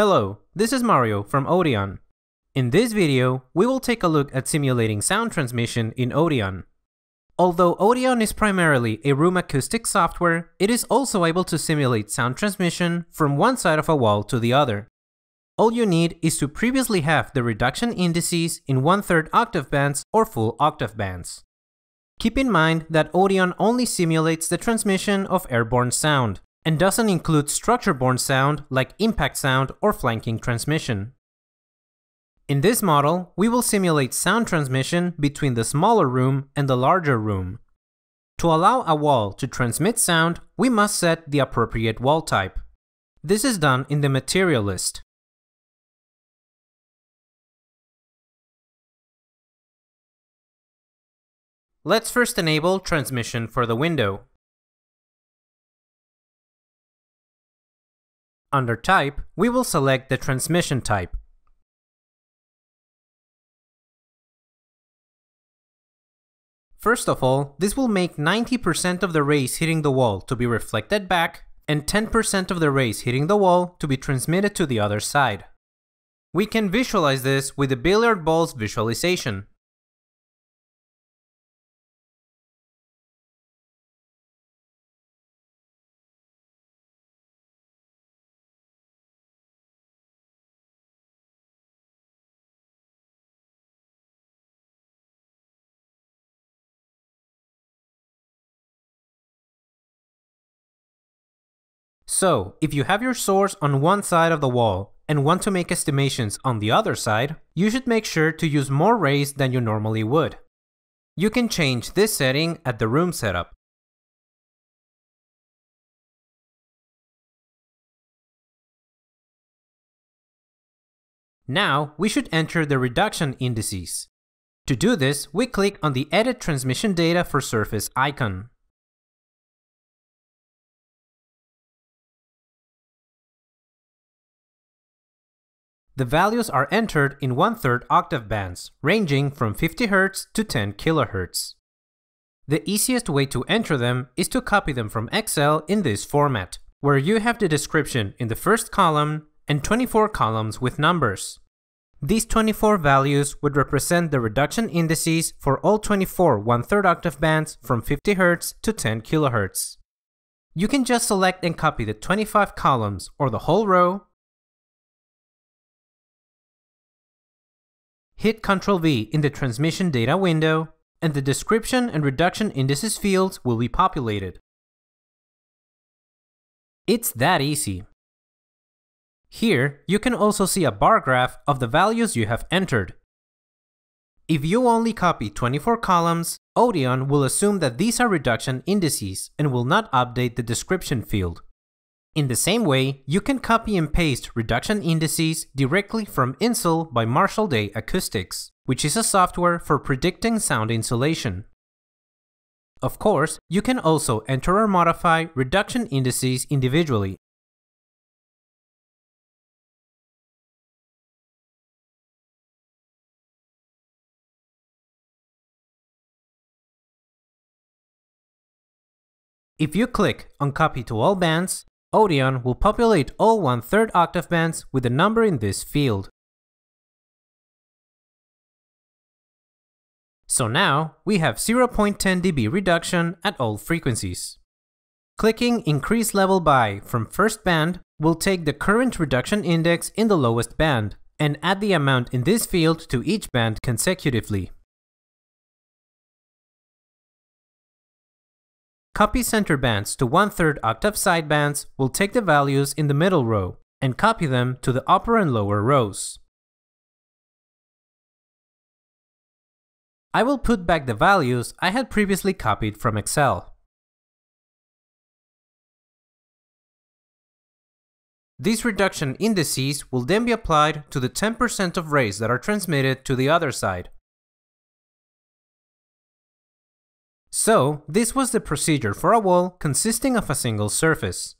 Hello, this is Mario from Odeon. In this video, we will take a look at simulating sound transmission in Odeon. Although Odeon is primarily a room acoustic software, it is also able to simulate sound transmission from one side of a wall to the other. All you need is to previously have the reduction indices in one-third octave bands or full octave bands. Keep in mind that Odeon only simulates the transmission of airborne sound, and doesn't include structure-borne sound like impact sound or flanking transmission. In this model, we will simulate sound transmission between the smaller room and the larger room. To allow a wall to transmit sound, we must set the appropriate wall type. This is done in the material list. Let's first enable transmission for the window. Under Type, we will select the transmission type. First of all, this will make 90% of the rays hitting the wall to be reflected back and 10% of the rays hitting the wall to be transmitted to the other side. We can visualize this with the billiard balls visualization. So, if you have your source on one side of the wall and want to make estimations on the other side, you should make sure to use more rays than you normally would. You can change this setting at the room setup. Now, we should enter the reduction indices. To do this, we click on the Edit Transmission Data for Surface icon. The values are entered in one-third octave bands, ranging from 50 Hz to 10 kHz. The easiest way to enter them is to copy them from Excel in this format, where you have the description in the first column and 24 columns with numbers. These 24 values would represent the reduction indices for all 24 one-third octave bands from 50 Hz to 10 kHz. You can just select and copy the 25 columns or the whole row hit Ctrl V in the transmission data window, and the description and reduction indices fields will be populated. It's that easy. Here, you can also see a bar graph of the values you have entered. If you only copy 24 columns, Odeon will assume that these are reduction indices and will not update the description field. In the same way, you can copy and paste reduction indices directly from INSUL by Marshall Day Acoustics, which is a software for predicting sound insulation. Of course, you can also enter or modify reduction indices individually. If you click on Copy to all bands, Odeon will populate all one-third octave bands with a number in this field. So now, we have 0.10 dB reduction at all frequencies. Clicking Increase Level by from first band will take the current reduction index in the lowest band and add the amount in this field to each band consecutively. Copy center bands to one-third octave sidebands will take the values in the middle row and copy them to the upper and lower rows. I will put back the values I had previously copied from Excel. These reduction indices will then be applied to the 10% of rays that are transmitted to the other side, So, this was the procedure for a wall consisting of a single surface.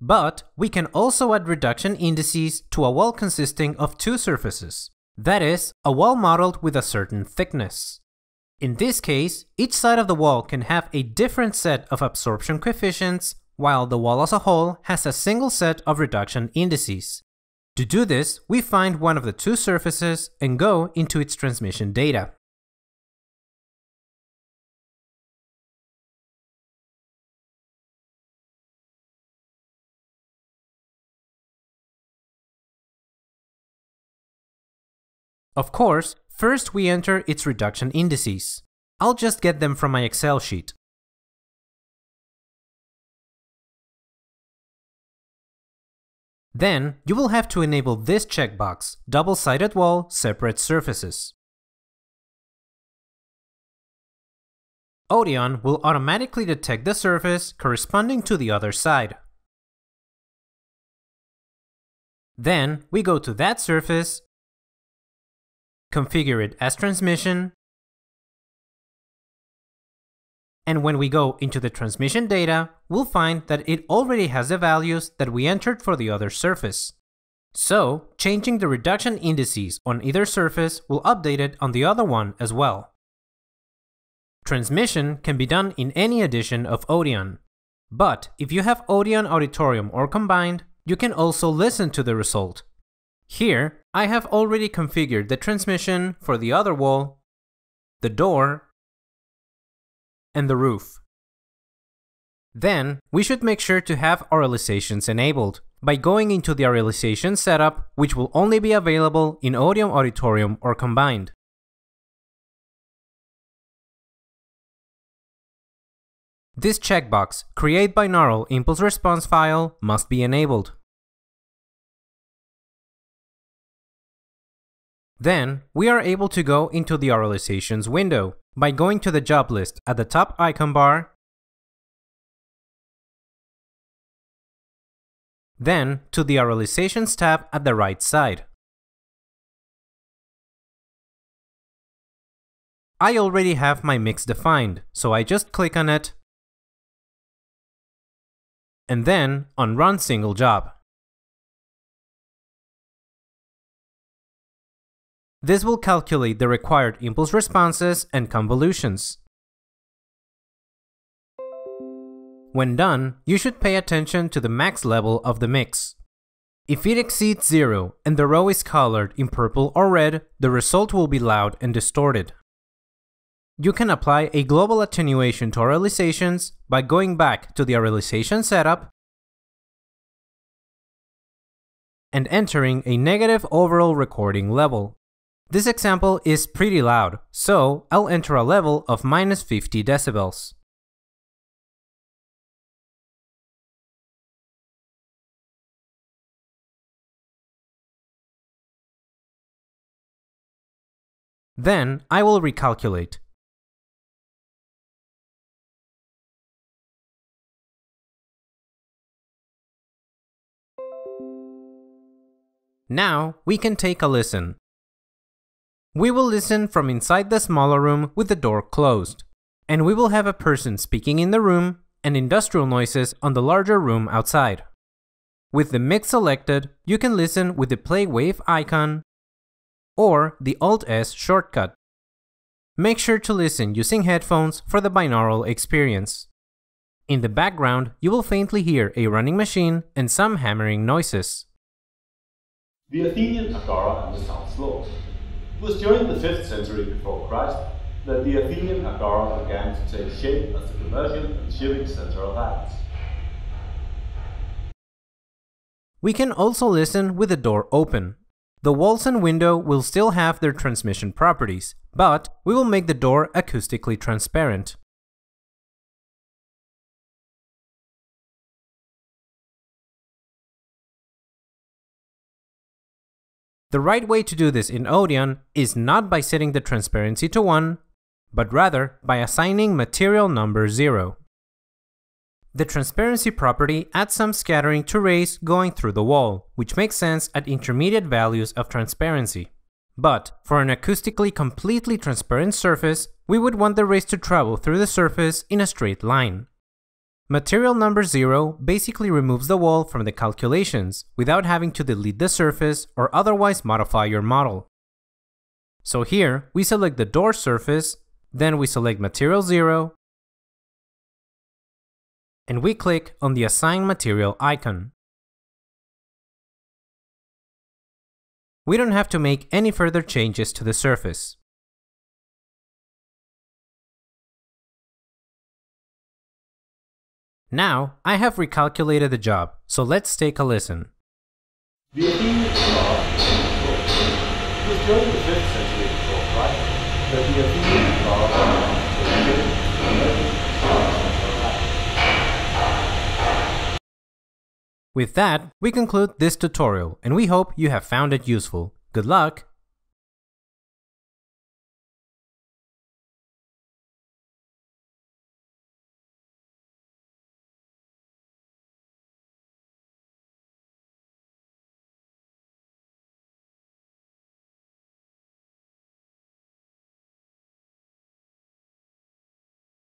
But we can also add reduction indices to a wall consisting of two surfaces. That is, a wall modeled with a certain thickness. In this case, each side of the wall can have a different set of absorption coefficients, while the wall as a whole has a single set of reduction indices. To do this, we find one of the two surfaces and go into its transmission data. Of course, first we enter its reduction indices. I'll just get them from my Excel sheet. Then, you will have to enable this checkbox, double-sided wall, separate surfaces. Odeon will automatically detect the surface corresponding to the other side. Then, we go to that surface configure it as transmission, and when we go into the transmission data, we'll find that it already has the values that we entered for the other surface. So, changing the reduction indices on either surface will update it on the other one as well. Transmission can be done in any edition of Odeon, but if you have Odeon Auditorium or Combined, you can also listen to the result. Here, I have already configured the transmission for the other wall, the door, and the roof. Then, we should make sure to have auralizations enabled by going into the auralization setup, which will only be available in Odeon Auditorium or Combined. This checkbox, Create Binaural Impulse Response File, must be enabled. Then, we are able to go into the Auralizations window by going to the job list at the top icon bar, then to the Auralizations tab at the right side. I already have my mix defined, so I just click on it, and then on Run Single Job. This will calculate the required impulse responses and convolutions. When done, you should pay attention to the max level of the mix. If it exceeds zero and the row is colored in purple or red, the result will be loud and distorted. You can apply a global attenuation to auralizations by going back to the auralization setup and entering a negative overall recording level. This example is pretty loud, so I'll enter a level of minus 50 decibels. Then I will recalculate. Now we can take a listen. We will listen from inside the smaller room with the door closed, and we will have a person speaking in the room and industrial noises on the larger room outside. With the mix selected, you can listen with the play wave icon or the Alt-S shortcut. Make sure to listen using headphones for the binaural experience. In the background, you will faintly hear a running machine and some hammering noises. The Athenian Agora and the South Slope it was during the 5th century before Christ that the Athenian agora began to take shape as the commercial and civic center of Athens. We can also listen with the door open. The walls and window will still have their transmission properties, but we will make the door acoustically transparent. The right way to do this in Odeon is not by setting the transparency to 1, but rather by assigning material number 0. The transparency property adds some scattering to rays going through the wall, which makes sense at intermediate values of transparency. But for an acoustically completely transparent surface, we would want the rays to travel through the surface in a straight line. Material number 0 basically removes the wall from the calculations without having to delete the surface or otherwise modify your model. So here, we select the door surface, then we select material 0, and we click on the Assign Material icon. we don't have to make any further changes to the surface. Now, I have recalculated the job, so let's take a listen. The Athenian was during the 5th century that the Athenian With that, we conclude this tutorial, and we hope you have found it useful. Good luck!